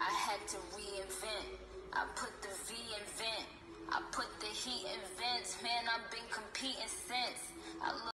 I had to reinvent. I put the V in vent. I put the heat in vents. Man, I've been competing since. I look